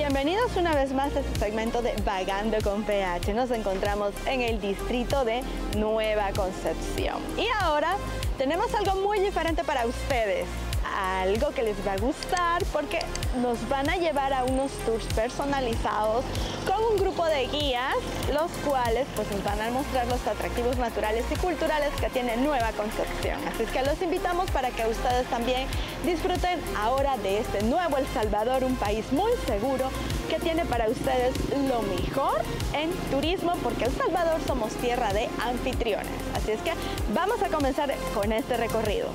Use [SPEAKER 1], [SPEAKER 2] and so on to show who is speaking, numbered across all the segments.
[SPEAKER 1] Bienvenidos una vez más a este segmento de Vagando con PH. Nos encontramos en el distrito de Nueva Concepción. Y ahora tenemos algo muy diferente para ustedes algo que les va a gustar porque nos van a llevar a unos tours personalizados con un grupo de guías, los cuales pues nos van a mostrar los atractivos naturales y culturales que tiene Nueva Concepción. Así que los invitamos para que ustedes también disfruten ahora de este nuevo El Salvador, un país muy seguro que tiene para ustedes lo mejor en turismo porque El Salvador somos tierra de anfitriones. Así es que vamos a comenzar con este recorrido.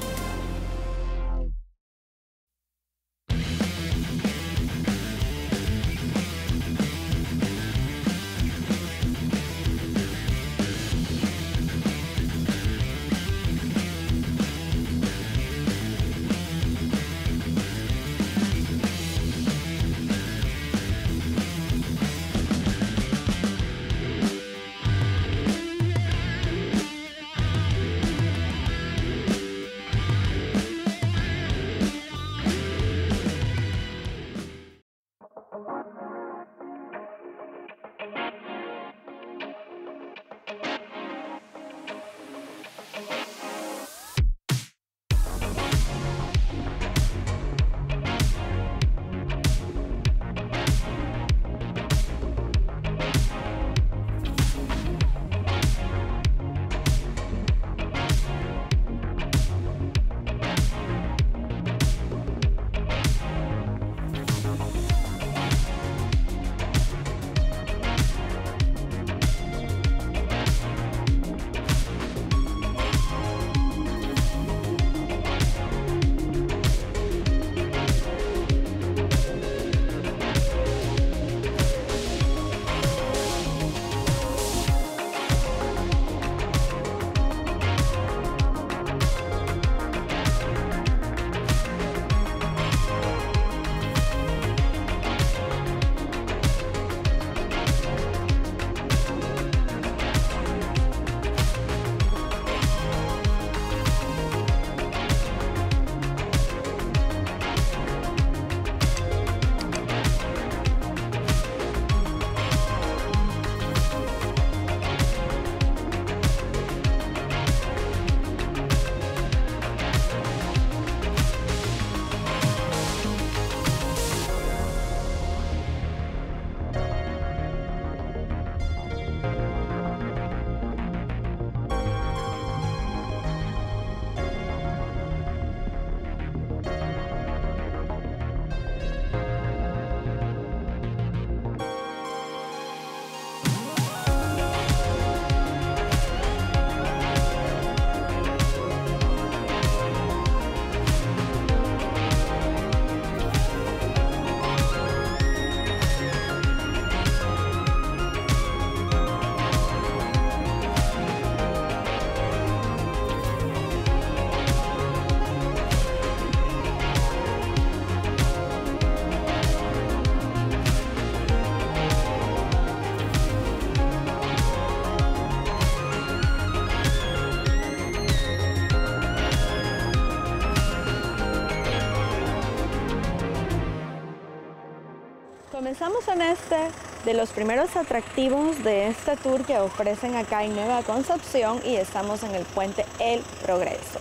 [SPEAKER 1] Comenzamos en este de los primeros atractivos de este tour que ofrecen acá en Nueva Concepción y estamos en el puente El Progreso.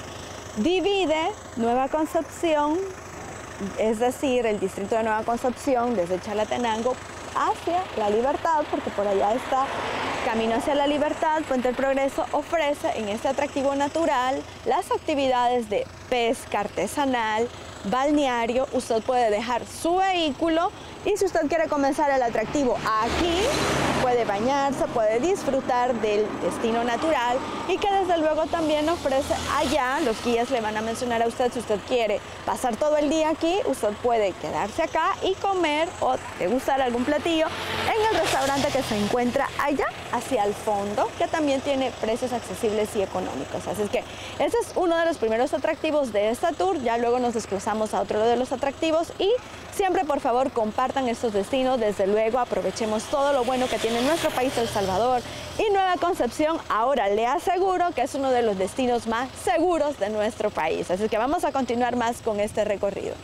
[SPEAKER 1] Divide Nueva Concepción, es decir, el distrito de Nueva Concepción desde Chalatenango hacia La Libertad, porque por allá está Camino hacia la Libertad, Puente El Progreso ofrece en este atractivo natural las actividades de pesca artesanal, balneario, usted puede dejar su vehículo y si usted quiere comenzar el atractivo aquí, puede bañarse, puede disfrutar del destino natural y que desde luego también ofrece allá, los guías le van a mencionar a usted si usted quiere pasar todo el día aquí, usted puede quedarse acá y comer o degustar algún platillo en el restaurante que se encuentra allá hacia el fondo, que también tiene precios accesibles y económicos. Así es que ese es uno de los primeros atractivos de esta tour, ya luego nos desplazamos a otro de los atractivos y siempre por favor compartan estos destinos, desde luego aprovechemos todo lo bueno que tiene nuestro país El Salvador y Nueva Concepción ahora le aseguro que es uno de los destinos más seguros de nuestro país. Así que vamos a continuar más con este recorrido.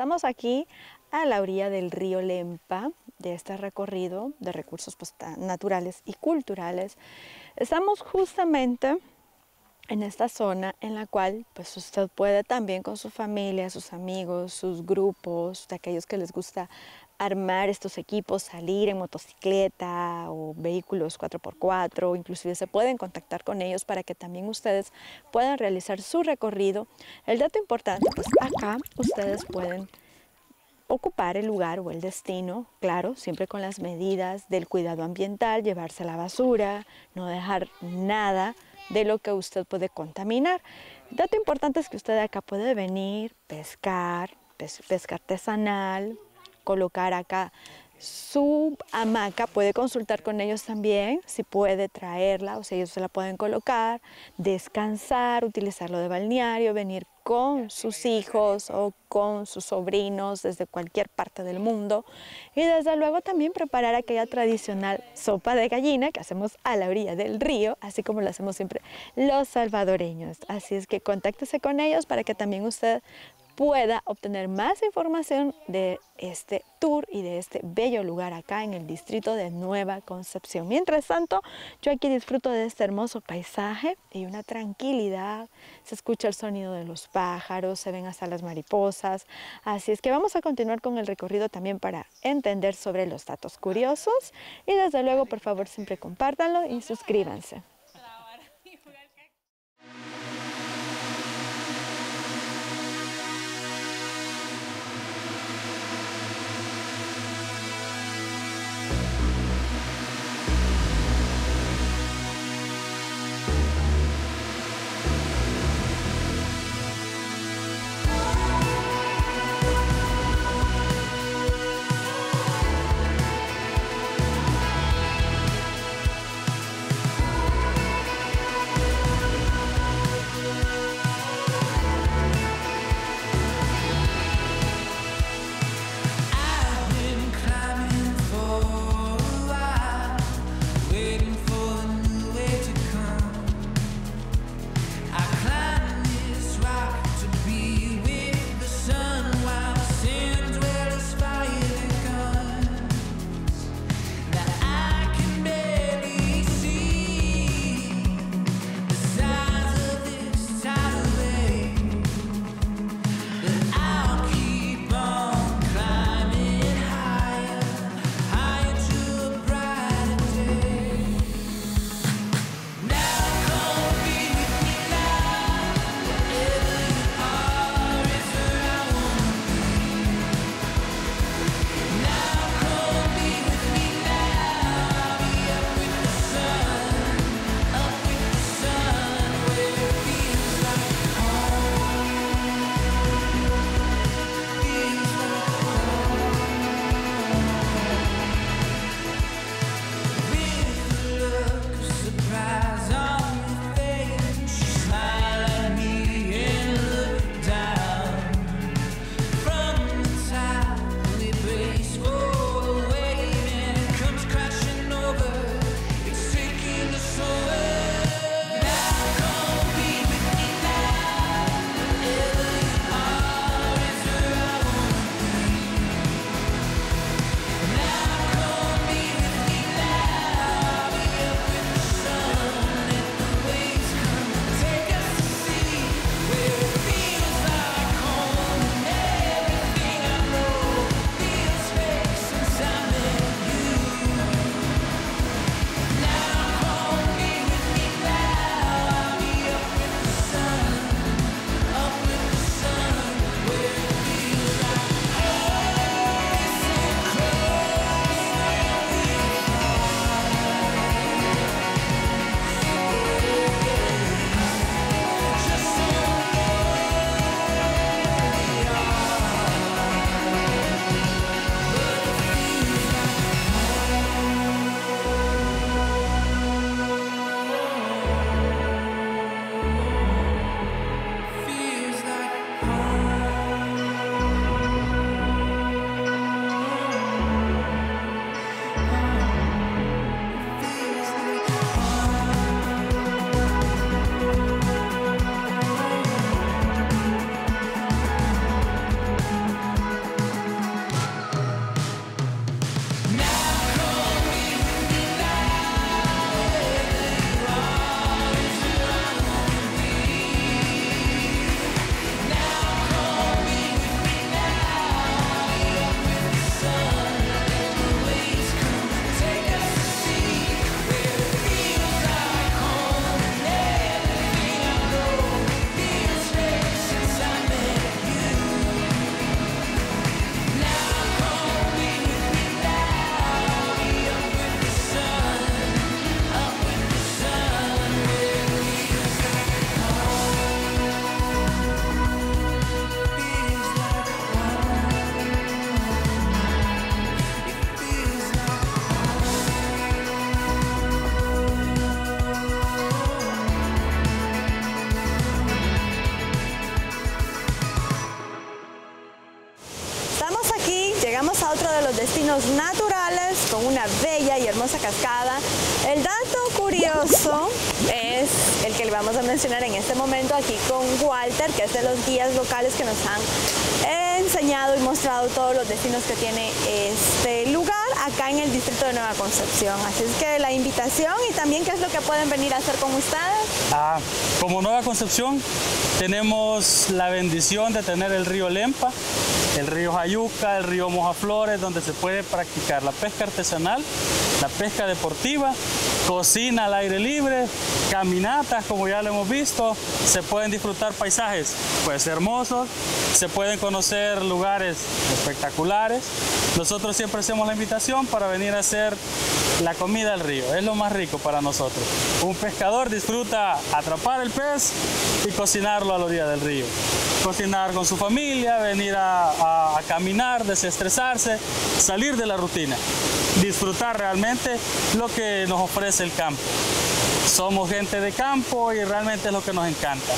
[SPEAKER 1] Estamos aquí a la orilla del río Lempa, de este recorrido de recursos pues, naturales y culturales. Estamos justamente en esta zona en la cual pues usted puede también con su familia, sus amigos, sus grupos, de aquellos que les gusta armar estos equipos, salir en motocicleta o vehículos 4x4, inclusive se pueden contactar con ellos para que también ustedes puedan realizar su recorrido. El dato importante, pues acá ustedes pueden ocupar el lugar o el destino, claro, siempre con las medidas del cuidado ambiental, llevarse la basura, no dejar nada de lo que usted puede contaminar. Dato importante es que usted acá puede venir, pescar, pesca artesanal, colocar acá su hamaca, puede consultar con ellos también si puede traerla o si ellos se la pueden colocar, descansar, utilizarlo de balneario, venir con sus hijos o con sus sobrinos desde cualquier parte del mundo y desde luego también preparar aquella tradicional sopa de gallina que hacemos a la orilla del río, así como lo hacemos siempre los salvadoreños. Así es que contáctese con ellos para que también usted pueda obtener más información de este tour y de este bello lugar acá en el distrito de Nueva Concepción. Mientras tanto, yo aquí disfruto de este hermoso paisaje y una tranquilidad. Se escucha el sonido de los pájaros, se ven hasta las mariposas. Así es que vamos a continuar con el recorrido también para entender sobre los datos curiosos. Y desde luego, por favor, siempre compártanlo y suscríbanse. Naturales con una bella y hermosa cascada. El dato curioso es el que le vamos a mencionar en este momento aquí con Walter, que es de los guías locales que nos han enseñado y mostrado todos los destinos que tiene este lugar acá en el distrito de Nueva Concepción. Así es que la invitación y también qué es lo que pueden venir a hacer con ustedes.
[SPEAKER 2] Ah, como Nueva Concepción tenemos la bendición de tener el río Lempa, el río Jayuca, el río Mojaflores, donde se puede practicar la pesca artesanal, la pesca deportiva, cocina al aire libre, caminatas, como ya lo hemos visto, se pueden disfrutar paisajes pues hermosos, se pueden conocer lugares espectaculares. Nosotros siempre hacemos la invitación para venir a hacer la comida del río, es lo más rico para nosotros. Un pescador disfruta atrapar el pez y cocinarlo a la orilla del río. Cocinar con su familia, venir a, caminar, desestresarse, salir de la rutina, disfrutar realmente lo que nos ofrece el campo. Somos gente de campo y realmente es lo que nos encanta.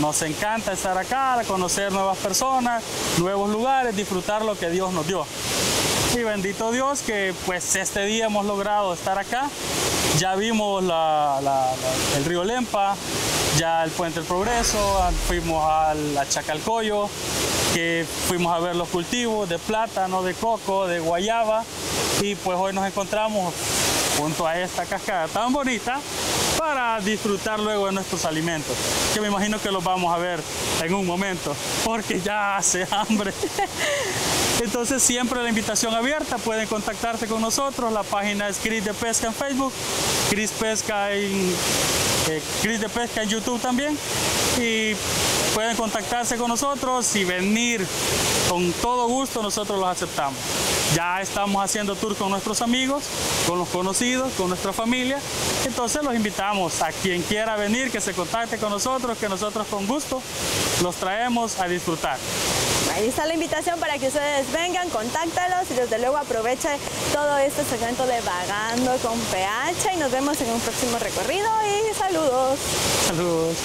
[SPEAKER 2] Nos encanta estar acá, conocer nuevas personas, nuevos lugares, disfrutar lo que Dios nos dio. Y bendito Dios que pues este día hemos logrado estar acá. Ya vimos el río Lempa, ya el Puente del Progreso, fuimos al, a Chacalcoyo, que fuimos a ver los cultivos de plátano, de coco, de guayaba y pues hoy nos encontramos junto a esta cascada tan bonita para disfrutar luego de nuestros alimentos, que me imagino que los vamos a ver en un momento, porque ya hace hambre. Entonces siempre la invitación abierta, pueden contactarse con nosotros, la página es Cris de Pesca en Facebook, Cris Pesca en eh, de Pesca en YouTube también y pueden contactarse con nosotros y venir con todo gusto, nosotros los aceptamos. Ya estamos haciendo tour con nuestros amigos, con los conocidos, con nuestra familia, entonces los invitamos a quien quiera venir, que se contacte con nosotros, que nosotros con gusto los traemos a disfrutar.
[SPEAKER 1] Ahí está la invitación para que ustedes vengan, contáctalos y desde luego aproveche todo este segmento de Vagando con PH y nos vemos en un próximo recorrido y saludos.
[SPEAKER 2] Saludos.